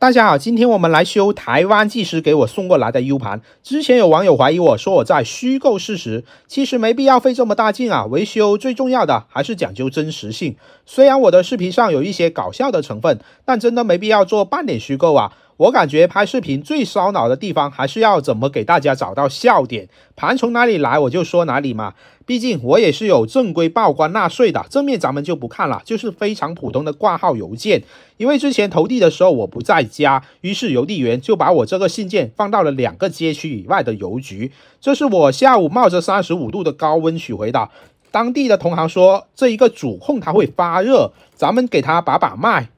大家好，今天我们来修台湾技师给我送过来的 U 盘。之前有网友怀疑我说我在虚构事实，其实没必要费这么大劲啊。维修最重要的还是讲究真实性。虽然我的视频上有一些搞笑的成分，但真的没必要做半点虚构啊。我感觉拍视频最烧脑的地方，还是要怎么给大家找到笑点。盘从哪里来，我就说哪里嘛。毕竟我也是有正规报关纳税的。正面咱们就不看了，就是非常普通的挂号邮件。因为之前投递的时候我不在家，于是邮递员就把我这个信件放到了两个街区以外的邮局。这是我下午冒着三十五度的高温取回的。当地的同行说，这一个主控它会发热，咱们给它把把脉。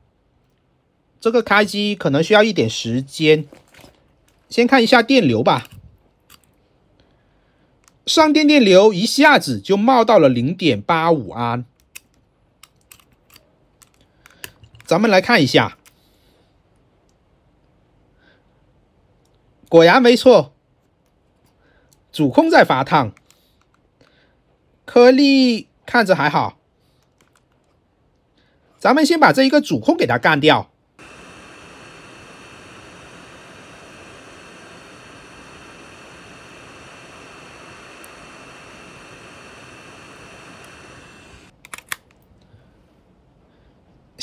这个开机可能需要一点时间，先看一下电流吧。上电电流一下子就冒到了零点八五安，咱们来看一下，果然没错，主控在发烫，颗粒看着还好，咱们先把这一个主控给它干掉。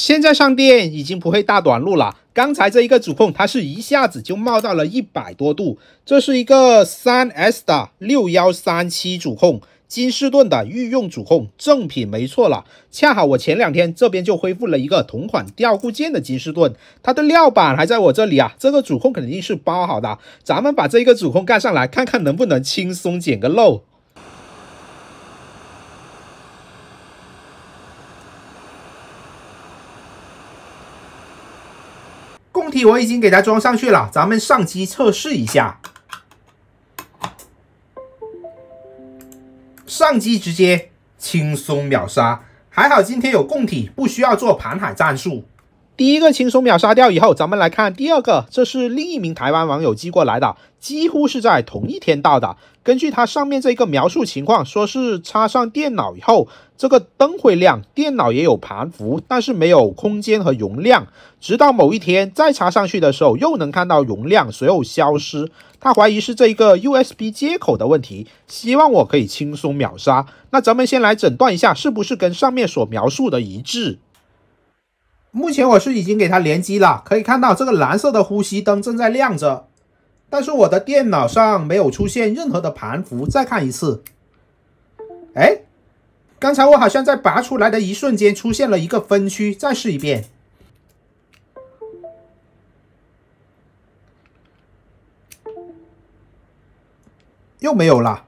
现在上电已经不会大短路了。刚才这一个主控，它是一下子就冒到了一百多度。这是一个三 S 的六幺三七主控，金士顿的御用主控，正品没错了。恰好我前两天这边就恢复了一个同款调固件的金士顿，它的料板还在我这里啊。这个主控肯定是包好的，咱们把这一个主控盖上来，看看能不能轻松捡个漏。我已经给它装上去了，咱们上机测试一下。上机直接轻松秒杀，还好今天有供体，不需要做盘海战术。第一个轻松秒杀掉以后，咱们来看第二个，这是另一名台湾网友寄过来的，几乎是在同一天到的。根据他上面这个描述情况，说是插上电脑以后，这个灯会亮，电脑也有盘符，但是没有空间和容量。直到某一天再插上去的时候，又能看到容量，随后消失。他怀疑是这一个 USB 接口的问题，希望我可以轻松秒杀。那咱们先来诊断一下，是不是跟上面所描述的一致？目前我是已经给它连机了，可以看到这个蓝色的呼吸灯正在亮着，但是我的电脑上没有出现任何的盘符。再看一次，哎，刚才我好像在拔出来的一瞬间出现了一个分区，再试一遍，又没有了。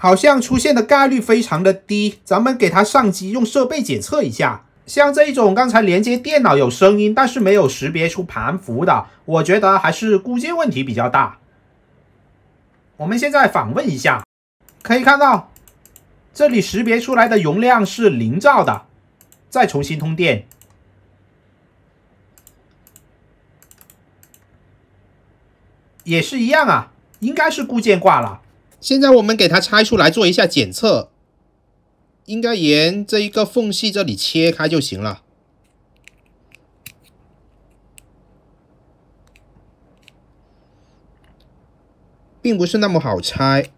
好像出现的概率非常的低，咱们给它上机用设备检测一下。像这一种刚才连接电脑有声音，但是没有识别出盘符的，我觉得还是固件问题比较大。我们现在访问一下，可以看到这里识别出来的容量是零兆的，再重新通电，也是一样啊，应该是固件挂了。现在我们给它拆出来做一下检测，应该沿这一个缝隙这里切开就行了，并不是那么好拆。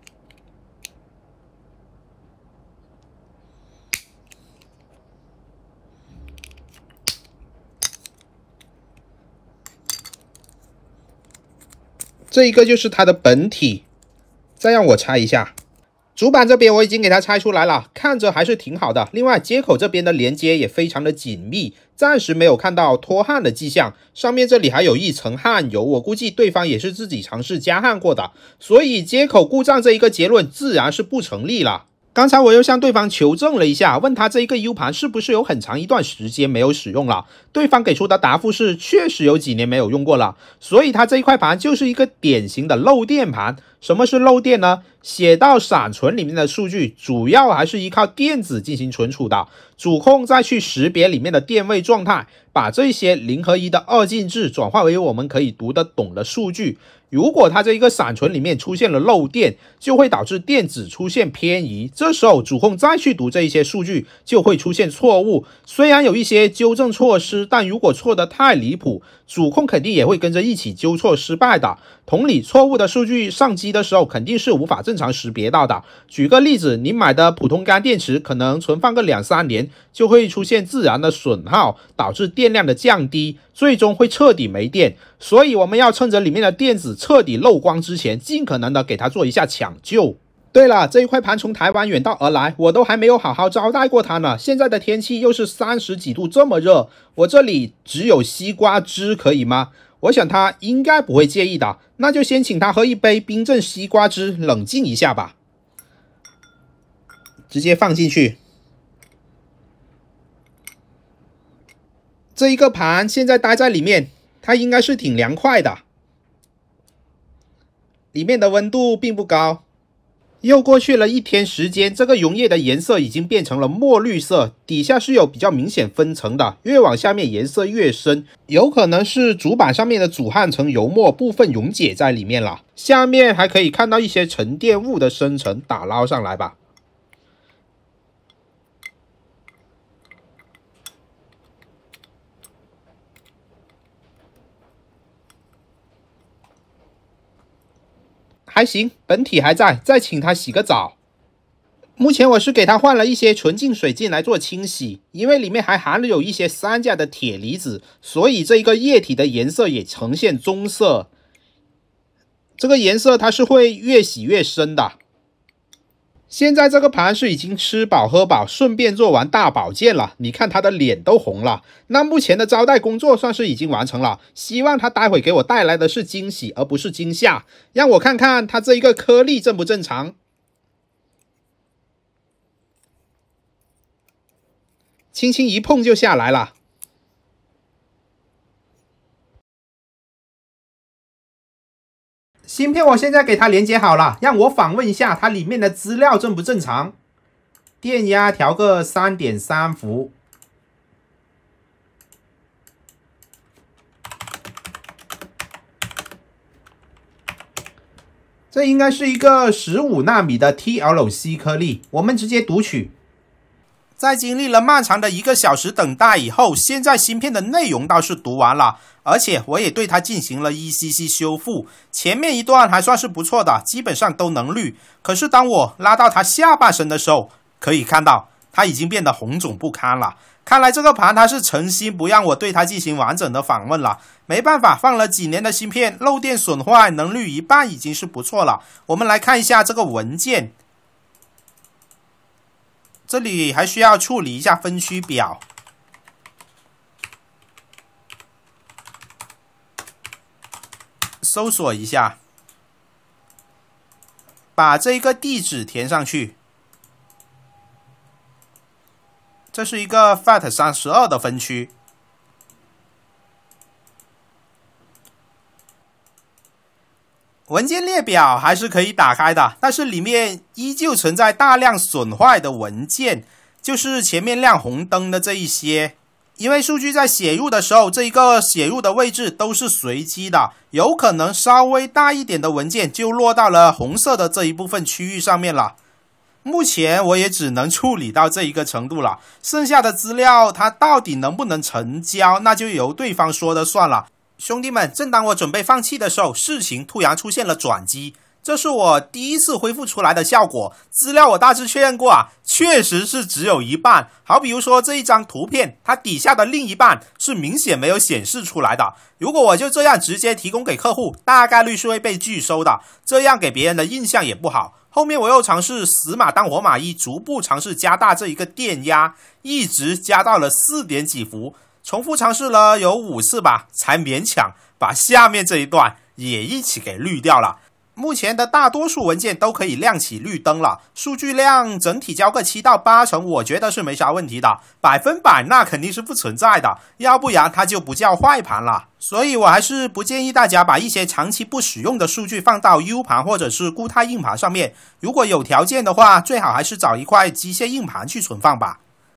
这一个就是它的本体。再让我拆一下，主板这边我已经给它拆出来了，看着还是挺好的。另外接口这边的连接也非常的紧密，暂时没有看到脱焊的迹象。上面这里还有一层焊油，我估计对方也是自己尝试加焊过的，所以接口故障这一个结论自然是不成立了。刚才我又向对方求证了一下，问他这一个 U 盘是不是有很长一段时间没有使用了？对方给出的答复是确实有几年没有用过了，所以它这一块盘就是一个典型的漏电盘。什么是漏电呢？写到闪存里面的数据主要还是依靠电子进行存储的，主控再去识别里面的电位状态，把这些零和一的二进制转化为我们可以读得懂的数据。如果它这一个闪存里面出现了漏电，就会导致电子出现偏移。这时候主控再去读这一些数据，就会出现错误。虽然有一些纠正措施，但如果错的太离谱，主控肯定也会跟着一起纠错失败的。同理，错误的数据上机的时候，肯定是无法正常识别到的。举个例子，你买的普通干电池，可能存放个两三年，就会出现自然的损耗，导致电量的降低，最终会彻底没电。所以我们要趁着里面的电子彻底漏光之前，尽可能的给它做一下抢救。对了，这一块盘从台湾远道而来，我都还没有好好招待过它呢。现在的天气又是三十几度，这么热，我这里只有西瓜汁，可以吗？我想他应该不会介意的，那就先请他喝一杯冰镇西瓜汁，冷静一下吧。直接放进去。这一个盘现在待在里面。它应该是挺凉快的，里面的温度并不高。又过去了一天时间，这个溶液的颜色已经变成了墨绿色，底下是有比较明显分层的，越往下面颜色越深，有可能是主板上面的主焊层油墨部分溶解在里面了。下面还可以看到一些沉淀物的生成，打捞上来吧。还行，本体还在，再请他洗个澡。目前我是给他换了一些纯净水进来做清洗，因为里面还含有一些三价的铁离子，所以这一个液体的颜色也呈现棕色。这个颜色它是会越洗越深的。现在这个盘是已经吃饱喝饱，顺便做完大保健了。你看他的脸都红了。那目前的招待工作算是已经完成了。希望他待会给我带来的是惊喜，而不是惊吓。让我看看他这一个颗粒正不正常。轻轻一碰就下来了。芯片我现在给它连接好了，让我访问一下它里面的资料正不正常。电压调个三点三伏，这应该是一个十五纳米的 TLC 颗粒，我们直接读取。在经历了漫长的一个小时等待以后，现在芯片的内容倒是读完了，而且我也对它进行了 ECC 修复。前面一段还算是不错的，基本上都能绿。可是当我拉到它下半身的时候，可以看到它已经变得红肿不堪了。看来这个盘它是诚心不让我对它进行完整的访问了。没办法，放了几年的芯片，漏电损坏能绿一半已经是不错了。我们来看一下这个文件。这里还需要处理一下分区表，搜索一下，把这一个地址填上去。这是一个 FAT 三十二的分区。文件列表还是可以打开的，但是里面依旧存在大量损坏的文件，就是前面亮红灯的这一些。因为数据在写入的时候，这一个写入的位置都是随机的，有可能稍微大一点的文件就落到了红色的这一部分区域上面了。目前我也只能处理到这一个程度了，剩下的资料它到底能不能成交，那就由对方说的算了。兄弟们，正当我准备放弃的时候，事情突然出现了转机。这是我第一次恢复出来的效果。资料我大致确认过啊，确实是只有一半。好比如说这一张图片，它底下的另一半是明显没有显示出来的。如果我就这样直接提供给客户，大概率是会被拒收的，这样给别人的印象也不好。后面我又尝试死马当活马医，逐步尝试加大这一个电压，一直加到了四点几伏。重复尝试了有五次吧，才勉强把下面这一段也一起给滤掉了。目前的大多数文件都可以亮起绿灯了，数据量整体交个七到八成，我觉得是没啥问题的。百分百那肯定是不存在的，要不然它就不叫坏盘了。所以我还是不建议大家把一些长期不使用的数据放到 U 盘或者是固态硬盘上面。如果有条件的话，最好还是找一块机械硬盘去存放吧。